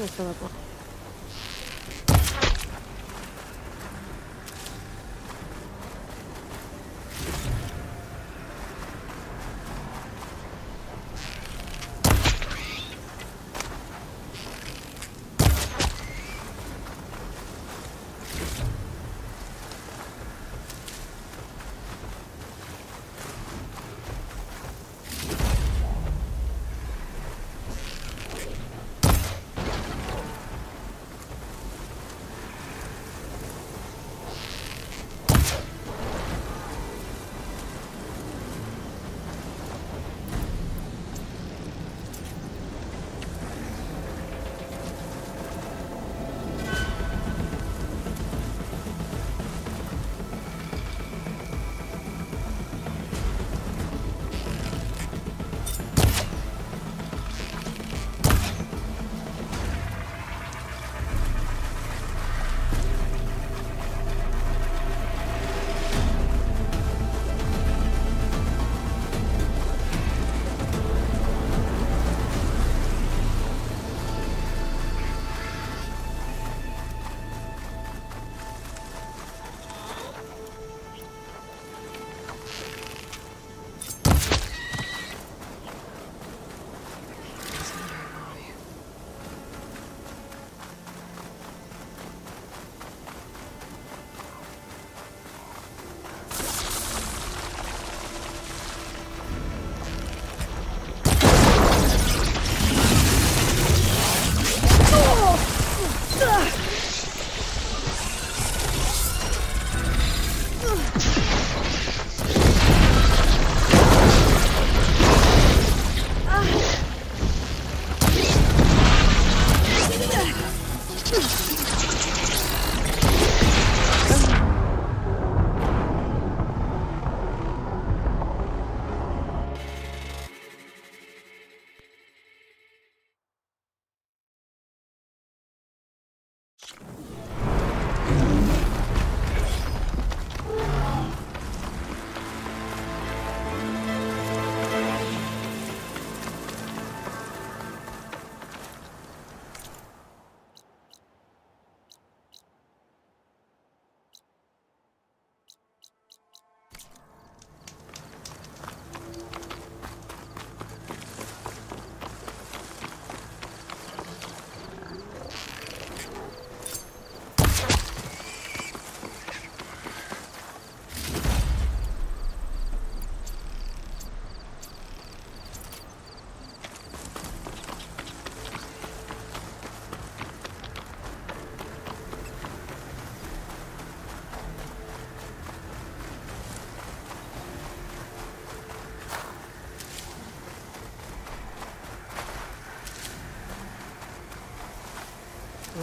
I'm gonna fill up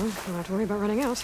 Well, don't have to worry about running out.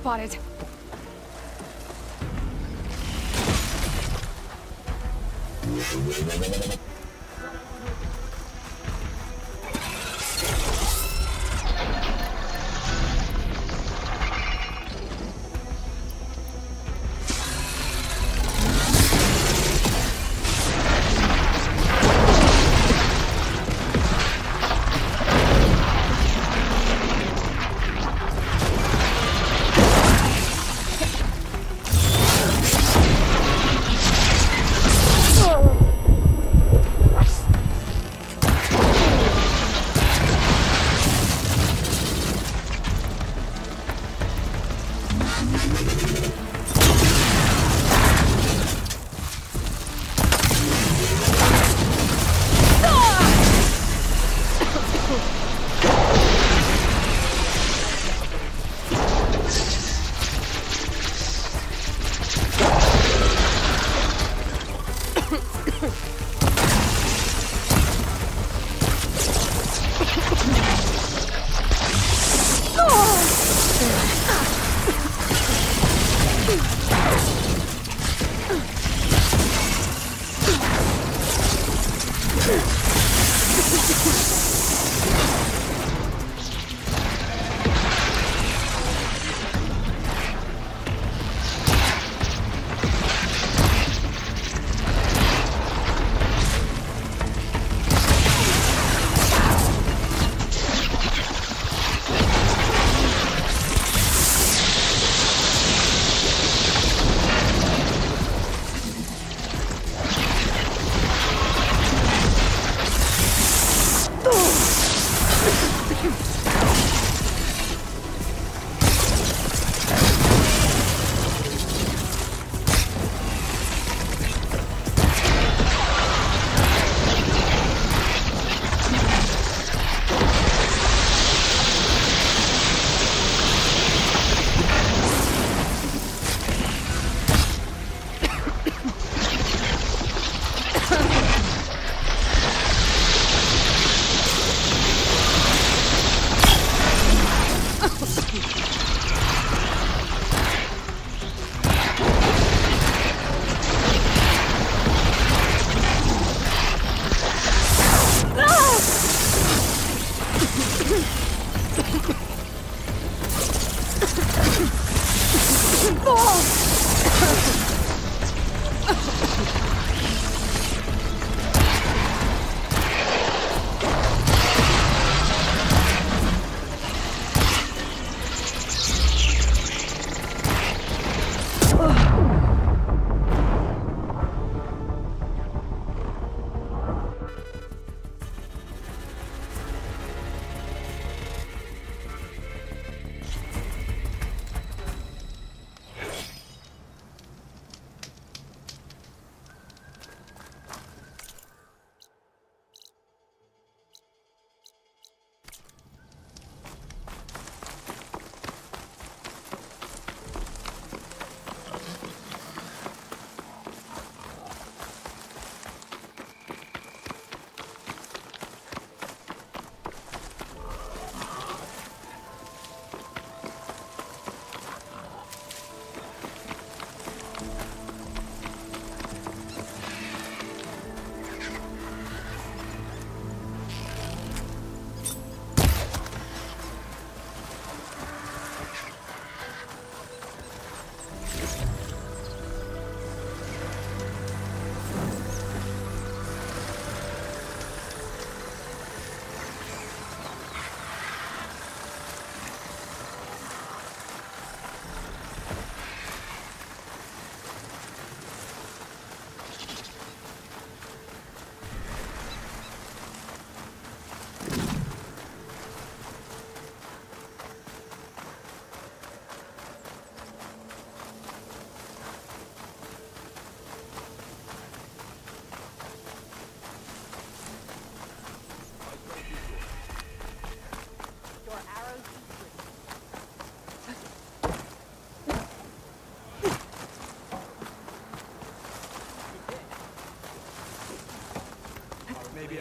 spotted. Maybe I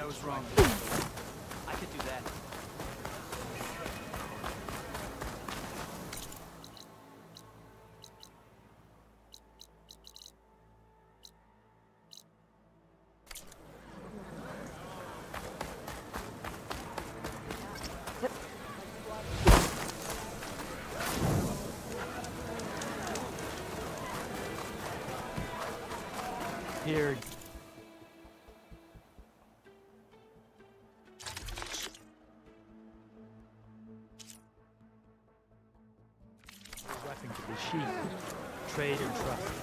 was wrong. Trade or trust.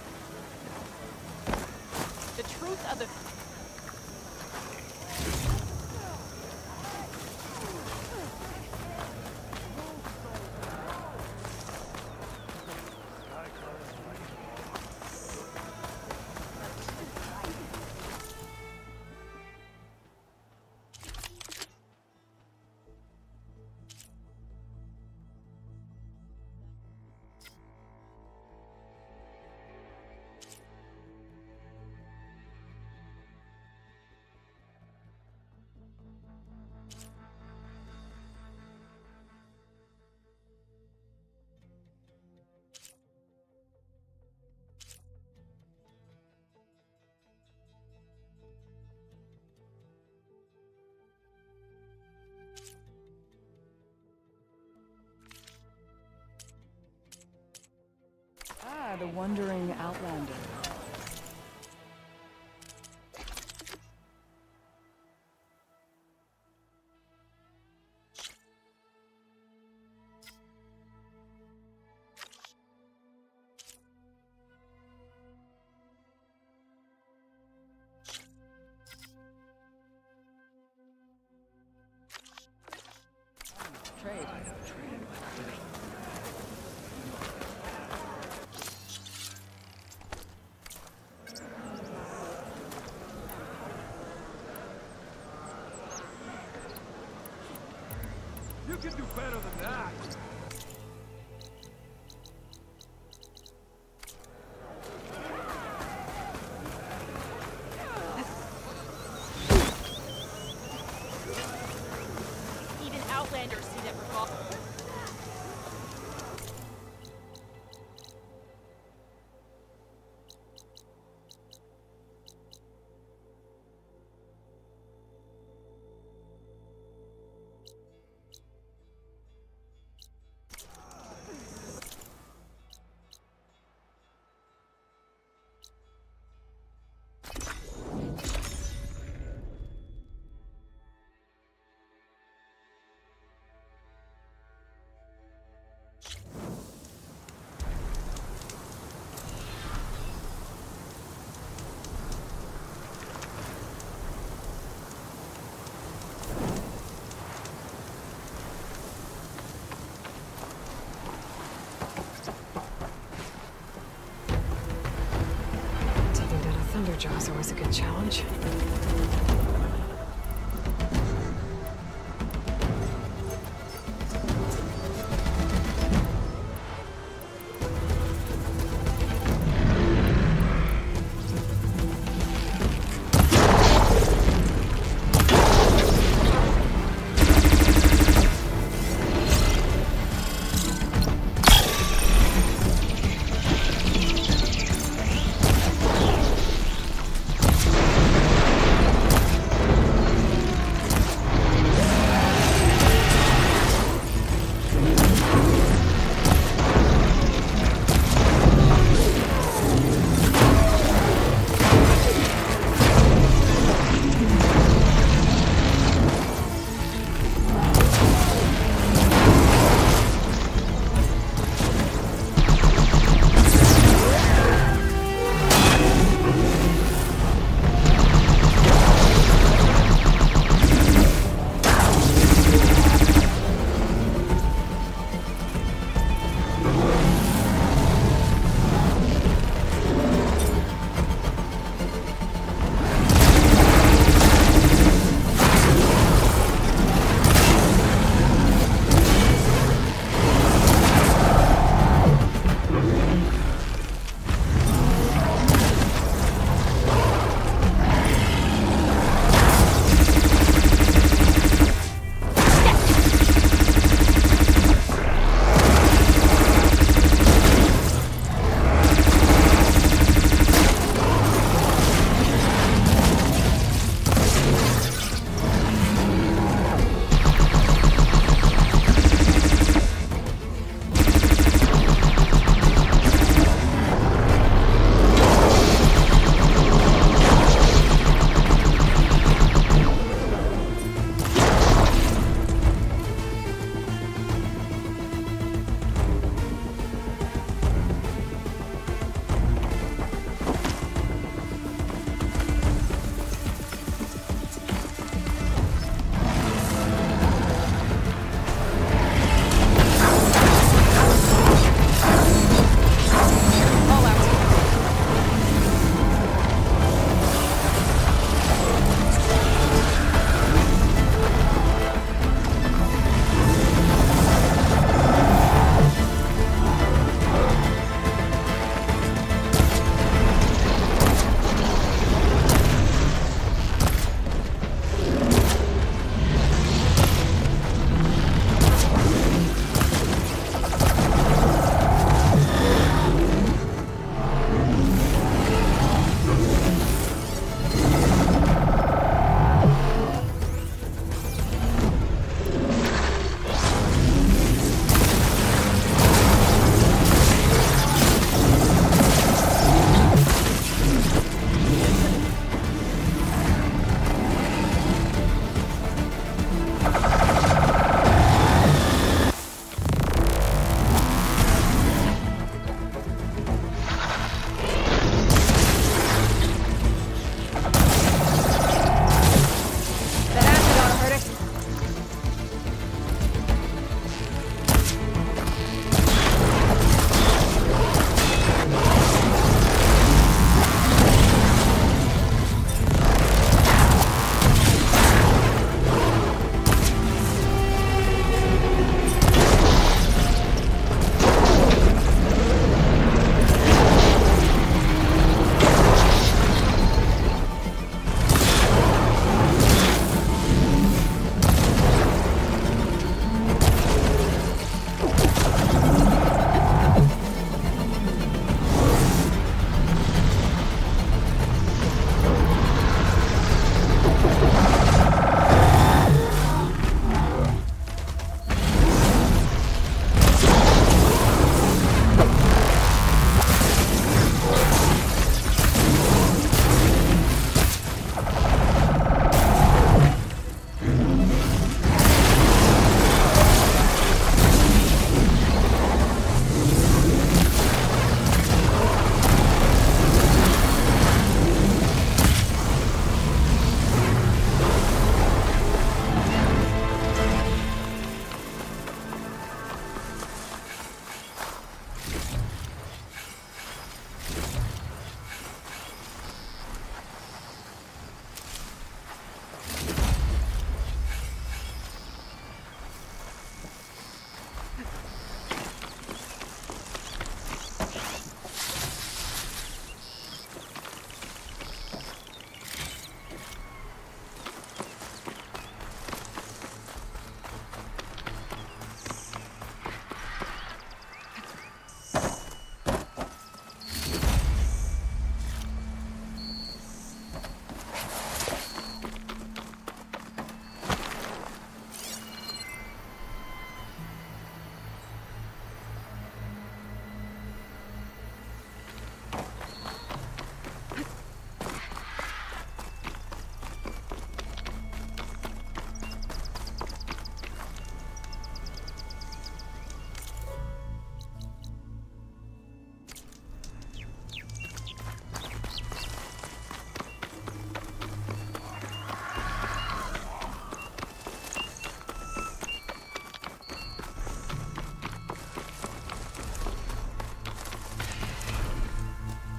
The wandering outlander. You can do better than that. Is always a good challenge.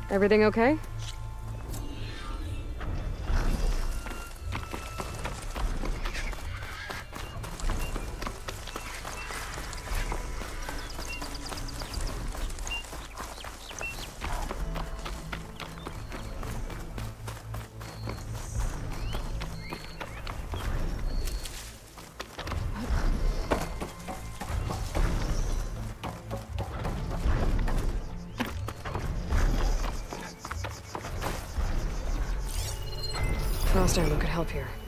Everything okay? Help here.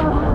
Oh.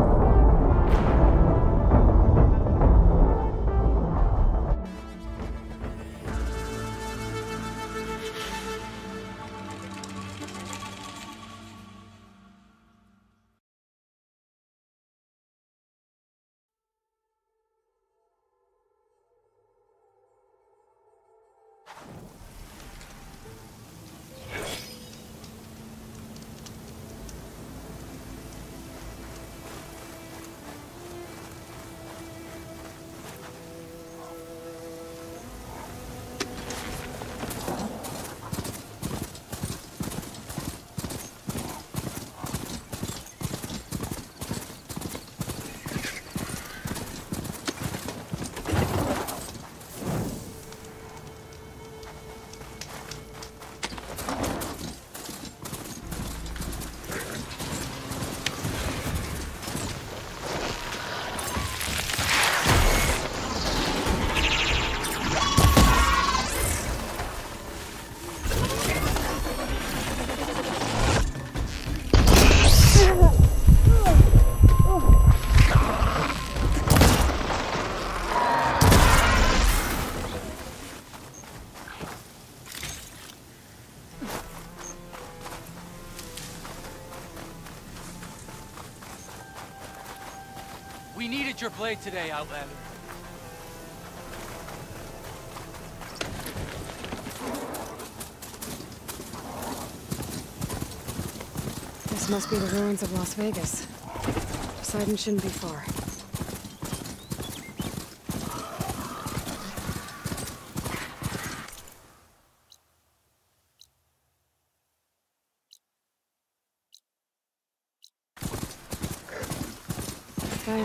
We needed your blade today, Outlander. This must be the ruins of Las Vegas. Poseidon shouldn't be far.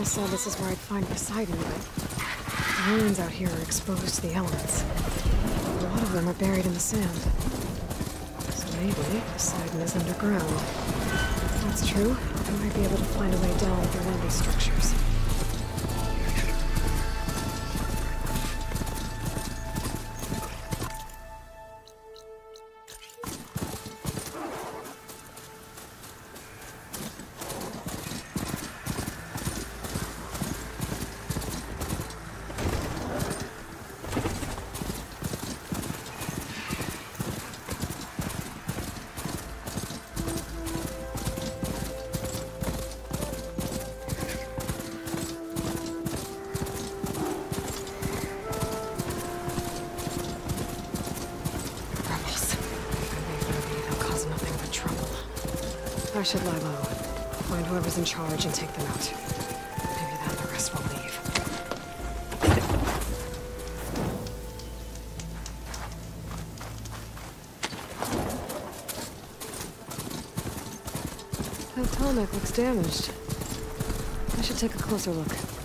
Said this is where I'd find Poseidon, but the ruins out here are exposed to the elements. A lot of them are buried in the sand. So maybe Poseidon is underground. If that's true, I might be able to find a way down through one of these structures. I should lie low. Find whoever's in charge and take them out. Maybe then the rest will leave. That Tallneck looks damaged. I should take a closer look.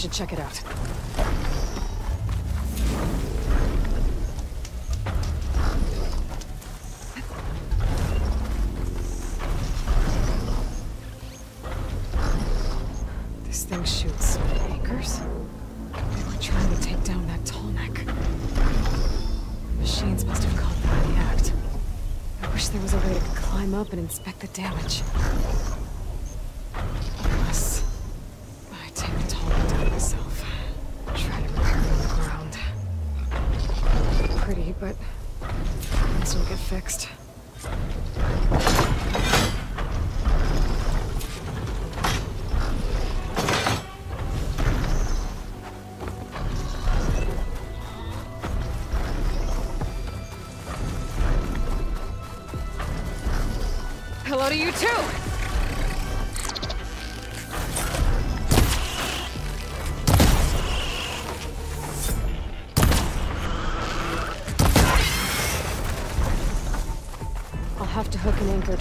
Should check it out. This thing shoots anchors? They were trying to take down that tall neck. Machines must have caught them in the act. I wish there was a way to climb up and inspect the damage.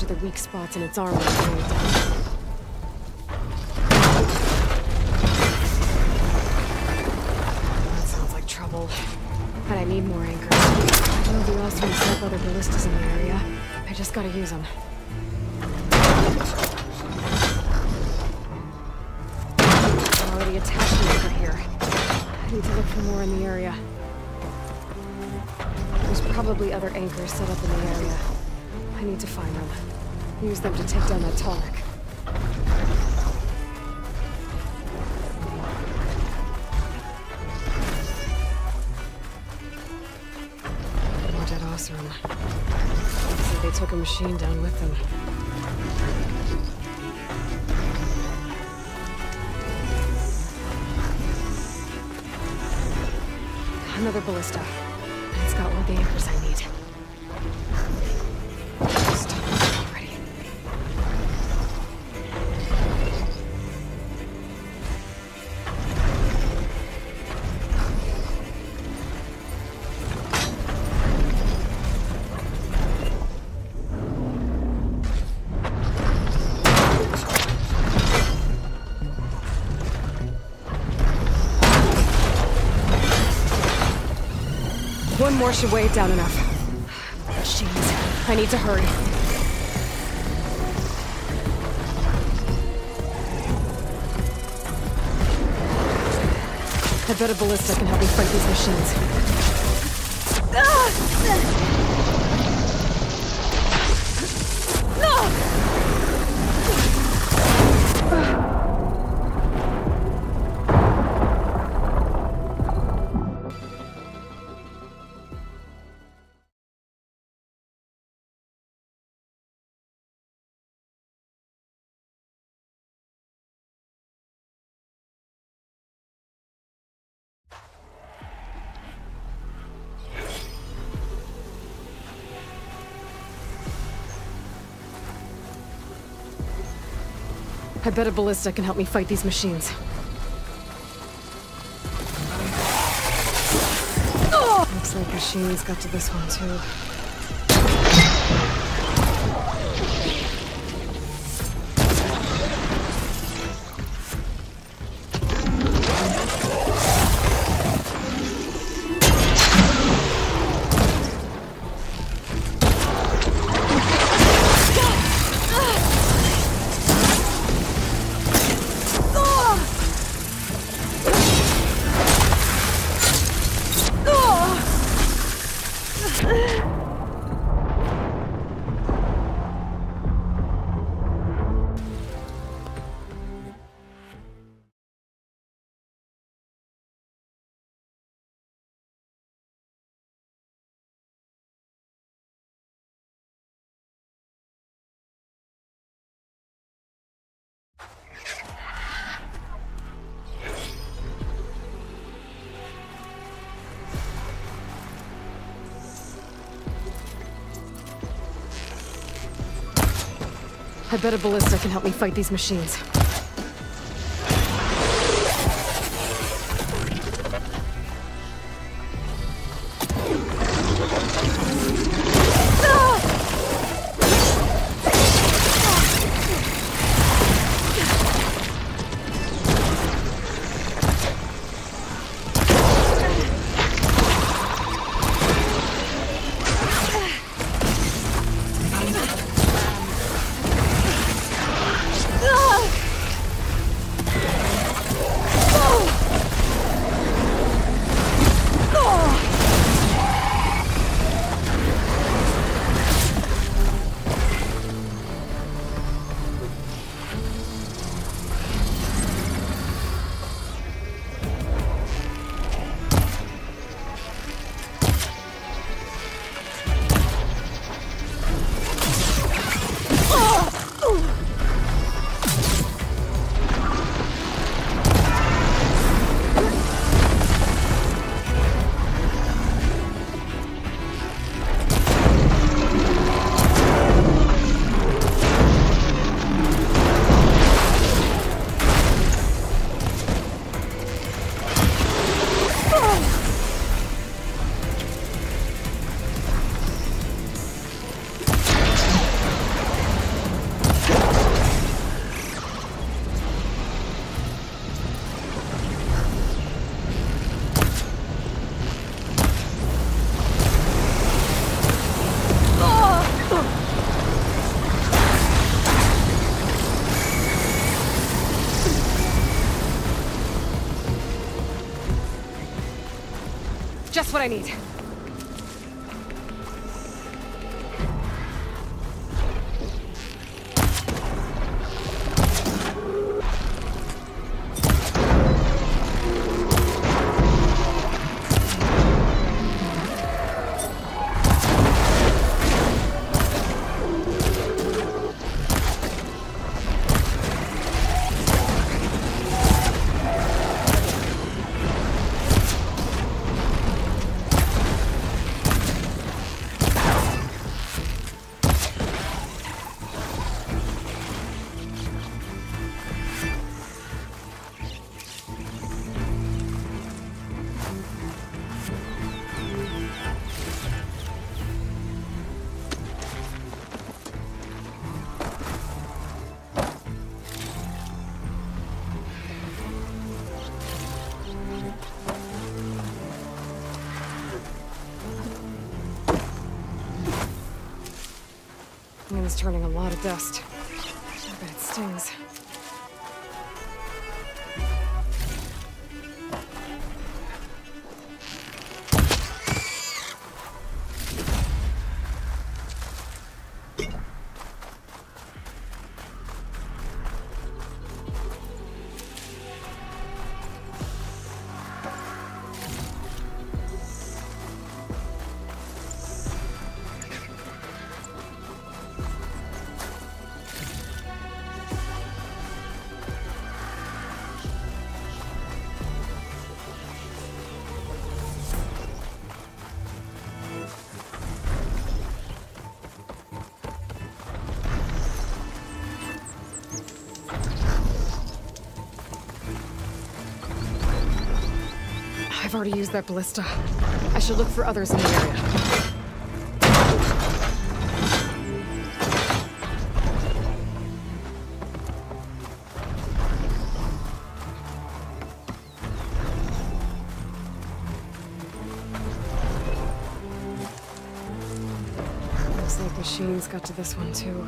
The weak spots in its armor to it down. That sounds like trouble. But I need more anchors. I know the Oseram have other ballistas in the area. I just gotta use them. Already attached an anchor here. I need to look for more in the area. There's probably other anchors set up in the area. I need to find them. Use them to take down that Tallneck. More dead Oseram. Looks like they took a machine down with them. Another ballista. More should weigh it down enough. Machines. I need to hurry. I bet a ballista can help me fight these machines. I bet a ballista can help me fight these machines. Looks like machines got to this one too. I bet a ballista can help me fight these machines. Just what I need. Turning a lot of dust. I it stings. Already used that ballista. I should look for others in the area. Looks like machines got to this one too.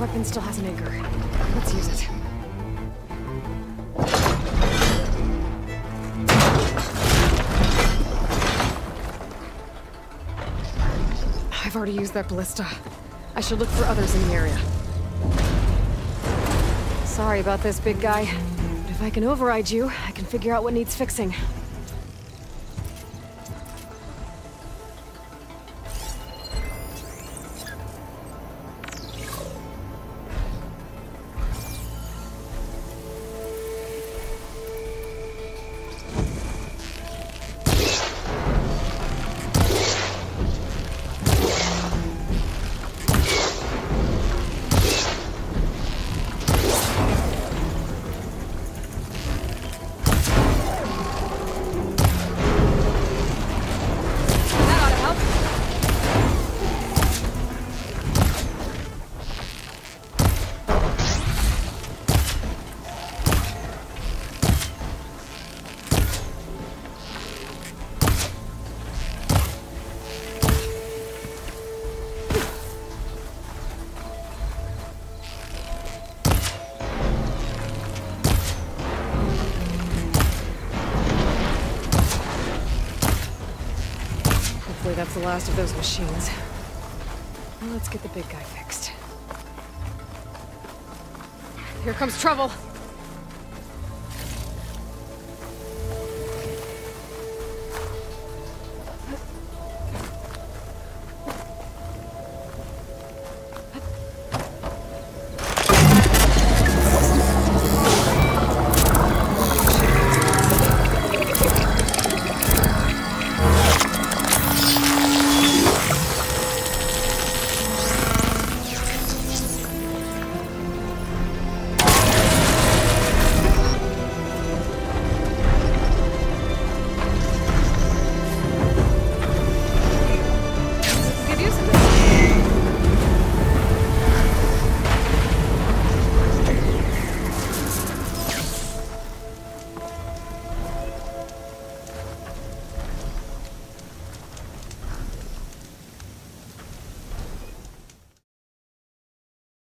Weapon still has an anchor. Let's use it. I've already used that ballista. I should look for others in the area. Sorry about this, big guy. But if I can override you, I can figure out what needs fixing. That's the last of those machines. Now let's get the big guy fixed. Here comes trouble.